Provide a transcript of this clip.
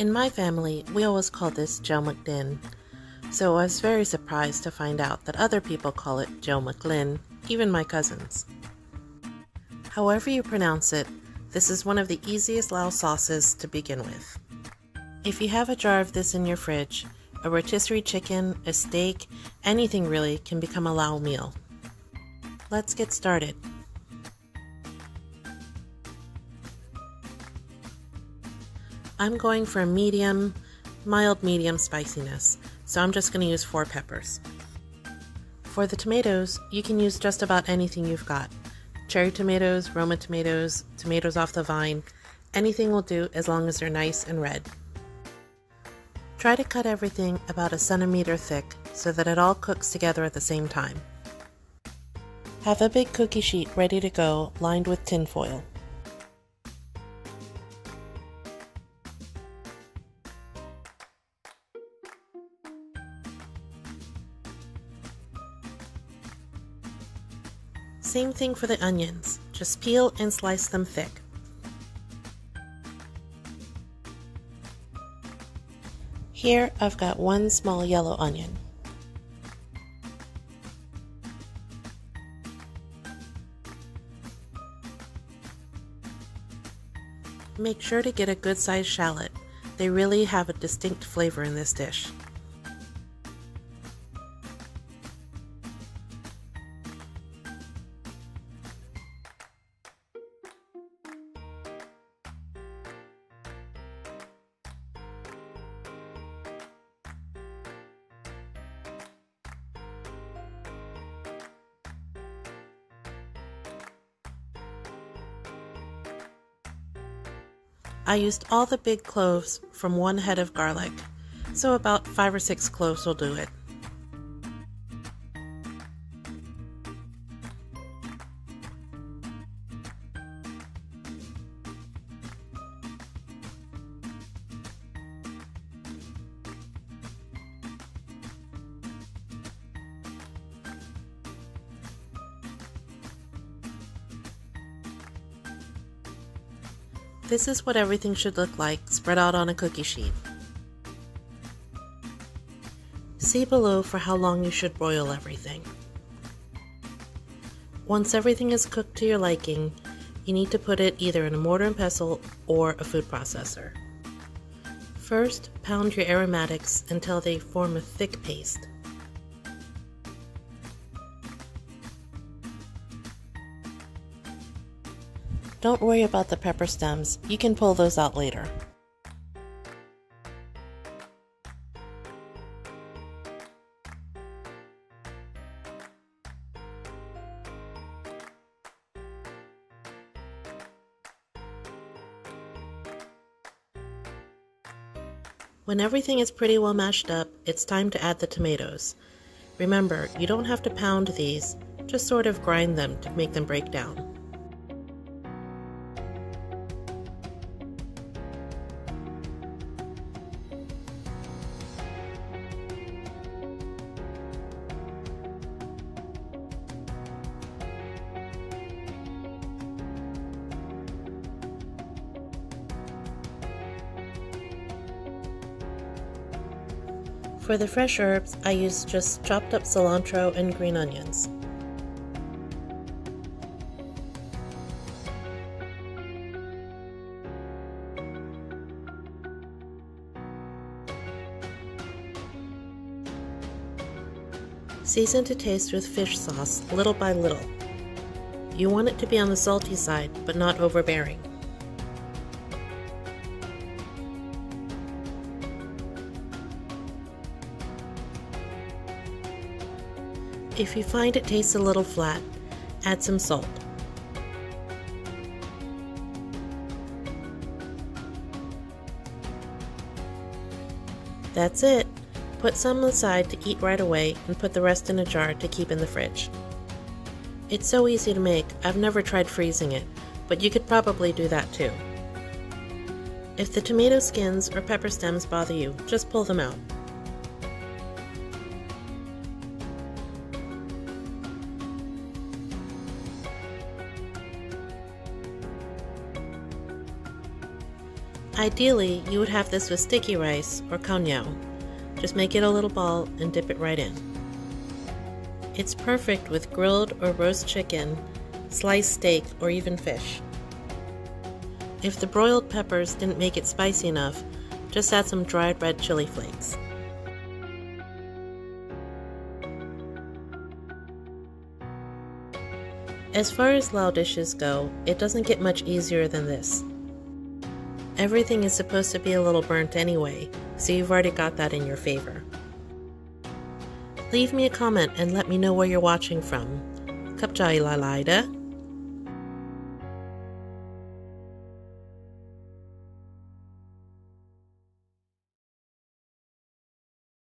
In my family, we always call this Jeow Mahk Den, so I was very surprised to find out that other people call it Jeow Mahk Len, even my cousins. However you pronounce it, this is one of the easiest Lao sauces to begin with. If you have a jar of this in your fridge, a rotisserie chicken, a steak, anything really can become a Lao meal. Let's get started. I'm going for a medium, mild medium spiciness, so I'm just going to use four peppers. For the tomatoes, you can use just about anything you've got. Cherry tomatoes, Roma tomatoes, tomatoes off the vine, anything will do as long as they're nice and red. Try to cut everything about a centimeter thick so that it all cooks together at the same time. Have a big cookie sheet ready to go lined with tin foil. Same thing for the onions, just peel and slice them thick. Here I've got one small yellow onion. Make sure to get a good sized shallot. They really have a distinct flavor in this dish. I used all the big cloves from one head of garlic, so about five or six cloves will do it. This is what everything should look like spread out on a cookie sheet. See below for how long you should broil everything. Once everything is cooked to your liking, you need to put it either in a mortar and pestle or a food processor. First, pound your aromatics until they form a thick paste. Don't worry about the pepper stems, you can pull those out later. When everything is pretty well mashed up, it's time to add the tomatoes. Remember, you don't have to pound these, just sort of grind them to make them break down. For the fresh herbs, I use just chopped up cilantro and green onions. Season to taste with fish sauce little by little. You want it to be on the salty side, but not overbearing. If you find it tastes a little flat, add some salt. That's it. Put some aside to eat right away and put the rest in a jar to keep in the fridge. It's so easy to make, I've never tried freezing it, but you could probably do that too. If the tomato skins or pepper stems bother you, just pull them out. Ideally, you would have this with sticky rice or cañao. Just make it a little ball and dip it right in. It's perfect with grilled or roast chicken, sliced steak, or even fish. If the broiled peppers didn't make it spicy enough, just add some dried red chili flakes. As far as Lao dishes go, it doesn't get much easier than this. Everything is supposed to be a little burnt anyway, so you've already got that in your favor. Leave me a comment and let me know where you're watching from. Kapjai Lalaida.